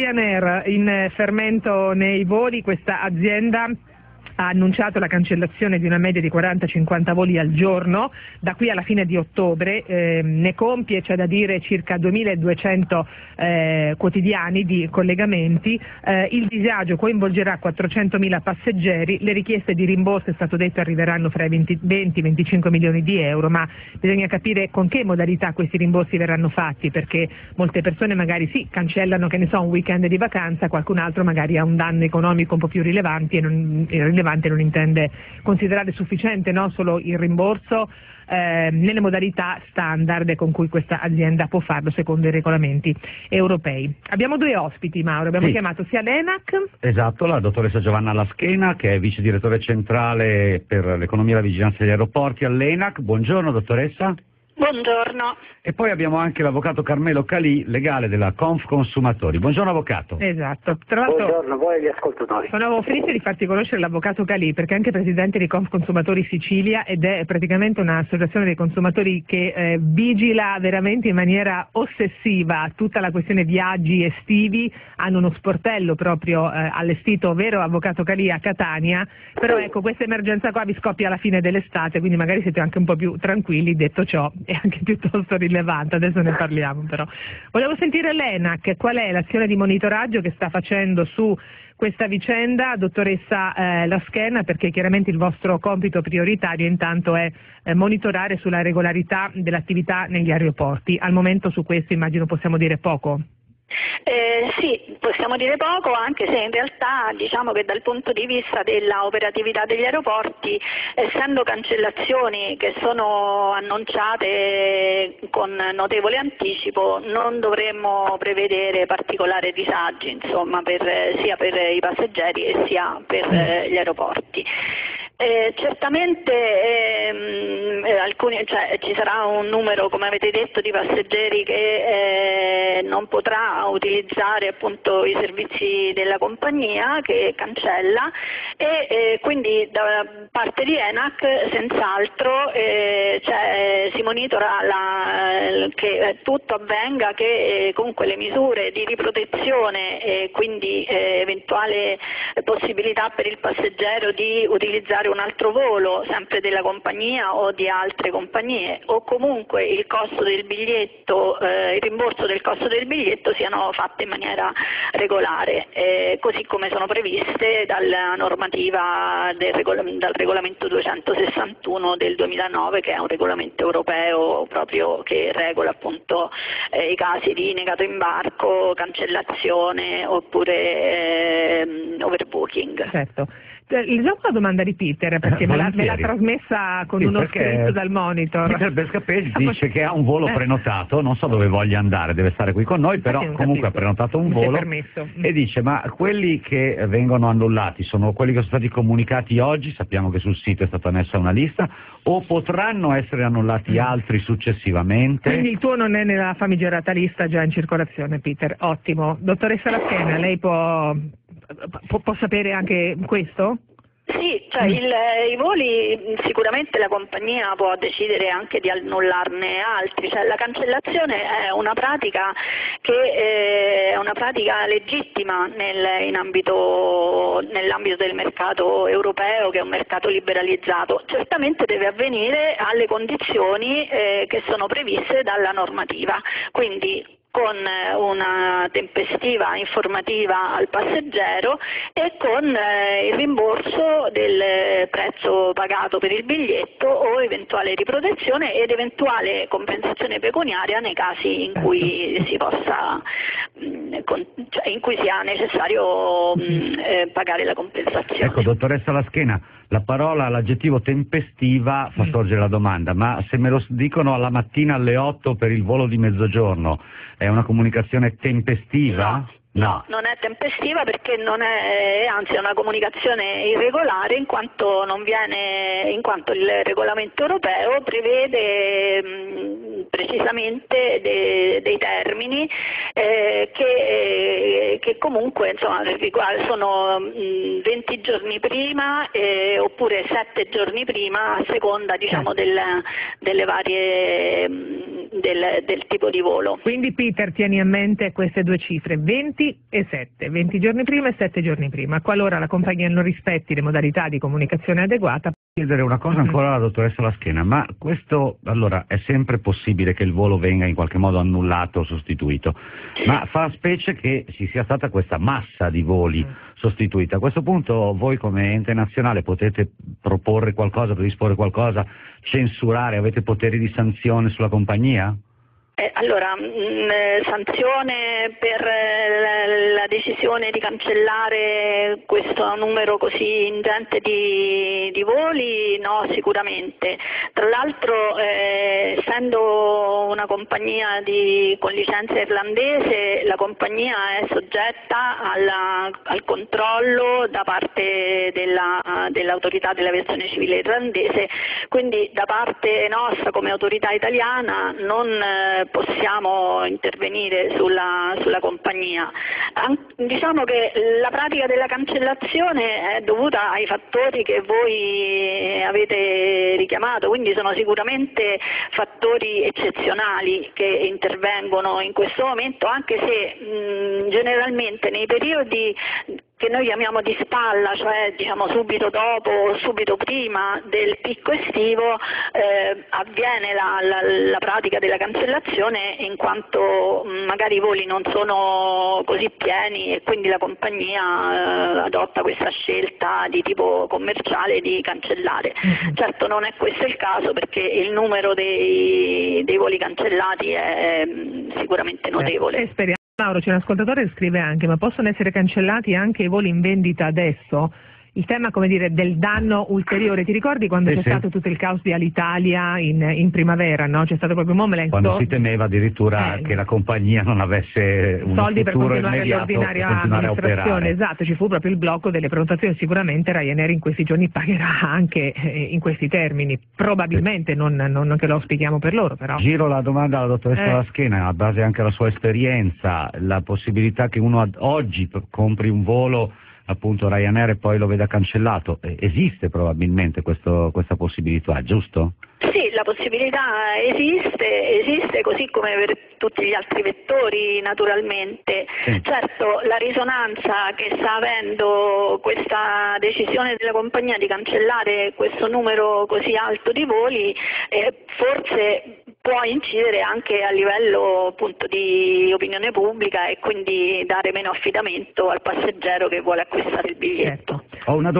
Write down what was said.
Ryanair in fermento nei voli, questa azienda ha annunciato la cancellazione di una media di 40-50 voli al giorno. Da qui alla fine di ottobre, eh, ne compie, c'è da dire, circa 2200 eh, quotidiani di collegamenti, eh, il disagio coinvolgerà 400.000 passeggeri, le richieste di rimborso è stato detto arriveranno fra i 20-25 milioni di euro, ma bisogna capire con che modalità questi rimborsi verranno fatti, perché molte persone magari sì, cancellano che ne so, un weekend di vacanza, qualcun altro magari ha un danno economico un po' più rilevante e non, rilevante Levante non intende considerare sufficiente no, solo il rimborso eh, nelle modalità standard con cui questa azienda può farlo secondo i regolamenti europei. Abbiamo due ospiti Mauro, abbiamo sì. chiamato sia l'ENAC Esatto, la dottoressa Giovanna Laschena che è vice direttore centrale per l'economia e la vigilanza degli aeroporti all'ENAC. Buongiorno dottoressa. Buongiorno. E poi abbiamo anche l'avvocato Carmelo Calì, legale della Conf Consumatori. Buongiorno avvocato. Esatto. Tra Buongiorno a voi e agli ascoltatori. Sono felice di farti conoscere l'avvocato Calì perché è anche presidente di Conf Consumatori Sicilia ed è praticamente un'associazione dei consumatori che eh, vigila veramente in maniera ossessiva tutta la questione viaggi estivi. Hanno uno sportello proprio eh, allestito, vero avvocato Calì, a Catania. Però ecco, questa emergenza qua vi scoppia alla fine dell'estate, quindi magari siete anche un po' più tranquilli, detto ciò è anche piuttosto rilevante, adesso ne parliamo però. Volevo sentire l'ENAC, qual è l'azione di monitoraggio che sta facendo su questa vicenda, dottoressa eh, Laschena, perché chiaramente il vostro compito prioritario intanto è eh, monitorare sulla regolarità dell'attività negli aeroporti. Al momento su questo immagino possiamo dire poco. Eh, sì, possiamo dire poco, anche se in realtà diciamo che dal punto di vista dell'operatività degli aeroporti, essendo cancellazioni che sono annunciate con notevole anticipo, non dovremmo prevedere particolari disagi insomma, per, sia per i passeggeri sia per eh, gli aeroporti. Eh, certamente ehm, eh, alcuni, cioè, ci sarà un numero, come avete detto, di passeggeri che eh, non potrà utilizzare appunto, i servizi della compagnia che cancella e eh, quindi da parte di ENAC senz'altro eh, cioè, si monitora la, che tutto avvenga, che eh, comunque le misure di riprotezione e quindi eventuale possibilità per il passeggero di utilizzare un altro volo, sempre della compagnia o di altre compagnie, o comunque il biglietto, eh, il rimborso del costo del biglietto siano fatte in maniera regolare, eh, così come sono previste dalla normativa del regolam dal regolamento 261 del 2009 che è un regolamento europeo proprio che regola appunto eh, i casi di negato imbarco, cancellazione oppure eh, overbooking. Certo. Leggiamo la domanda di Peter perché me l'ha, me l'ha, trasmessa con sì, uno scritto dal monitor. Peter Bescapesi dice che ha un volo eh. prenotato, non so dove voglia andare, deve stare qui con noi, però comunque ha prenotato un volo e dice ma quelli che vengono annullati sono quelli che sono stati comunicati oggi, sappiamo che sul sito è stata messa una lista, o potranno essere annullati mm. altri successivamente? Quindi il tuo non è nella famigerata lista già in circolazione Peter, ottimo. Dottoressa Laschena, lei può può, può sapere anche questo? Sì, cioè mm. il, i voli sicuramente la compagnia può decidere anche di annullarne altri, cioè la cancellazione è una pratica che eh, è una pratica legittima nel, ambito, nell'ambito del mercato europeo che è un mercato liberalizzato, certamente deve avvenire alle condizioni eh, che sono previste dalla normativa, quindi con eh, una tempestiva informativa al passeggero e con eh, il rimborso del prezzo pagato per il biglietto o eventuale riprotezione ed eventuale compensazione pecuniaria nei casi in cui, possa, mm, cioè in cui sia necessario mm, eh, pagare la compensazione. Ecco, dottoressa Laschena, la parola, l'aggettivo tempestiva fa mm. sorgere la domanda, ma se me lo dicono alla mattina alle 8 per il volo di mezzogiorno, è una comunicazione tempestiva? No. No, non è tempestiva perché non è, anzi è una comunicazione irregolare in quanto, viene, in quanto il regolamento europeo prevede mh, precisamente de, dei termini eh, che, che comunque insomma, sono 20 giorni prima eh, oppure 7 giorni prima a seconda diciamo, certo. del, delle varie del, del, tipo di volo. Quindi Peter tieni a mente queste due cifre, 20 e 7, 20 giorni prima e 7 giorni prima. Qualora la compagnia non rispetti le modalità di comunicazione adeguata... Chiedere una cosa ancora alla dottoressa Laschena, ma questo allora è sempre possibile che il volo venga in qualche modo annullato o sostituito, ma fa specie che ci sia stata questa massa di voli sostituita. A questo punto voi come ente nazionale potete proporre qualcosa, predisporre qualcosa, censurare, avete poteri di sanzione sulla compagnia? Eh, allora, mh, mm, eh, sanzione per eh, la decisione di cancellare questo numero così ingente di, di voli? No, sicuramente. Tra l'altro, eh, essendo una compagnia di, con licenza irlandese, la compagnia è soggetta alla, al controllo da parte della, dell'autorità dell'aviazione civile irlandese, quindi da parte nostra come autorità italiana non eh, possiamo intervenire sulla, sulla compagnia. diciamo che la pratica della cancellazione è dovuta ai fattori che voi avete richiamato, quindi sono sicuramente fattori eccezionali che intervengono in questo momento, anche se mh, generalmente nei periodi che noi chiamiamo di spalla, cioè diciamo subito dopo o subito prima del picco estivo, eh, avviene la, la, la, pratica della cancellazione in quanto mm, magari i voli non sono così pieni e quindi la compagnia eh, adotta questa scelta di tipo commerciale di cancellare. Mm-hmm. Certo non è questo il caso perché il numero dei, dei voli cancellati è mm, sicuramente notevole. Mauro, c'è un ascoltatore che scrive anche, ma possono essere cancellati anche i voli in vendita adesso? Il tema come dire, del danno ulteriore. Ti ricordi quando sì, c'è sì. stato tutto il caos di Alitalia in, in primavera? No? C'è stato proprio un momento... Quando si temeva addirittura eh, che la compagnia non avesse un soldi per continuare l'ordinaria amministrazione. Esatto, ci fu proprio il blocco delle prenotazioni. Sicuramente Ryanair in questi giorni pagherà anche eh, in questi termini. Probabilmente, sì. non, non, che lo auspichiamo per loro, però. Giro la domanda alla dottoressa eh. Laschena, a base anche della sua esperienza, la possibilità che uno oggi compri un volo appunto Ryanair e poi lo veda cancellato. Esiste probabilmente questo, questa possibilità, giusto? Sì, la possibilità esiste, esiste così come per tutti gli altri vettori naturalmente. Sì. Certo, la risonanza che sta avendo questa decisione della compagnia di cancellare questo numero così alto di voli eh, forse può incidere anche a livello appunto, di opinione pubblica e quindi dare meno affidamento al passeggero che vuole acquistare il biglietto. Domanda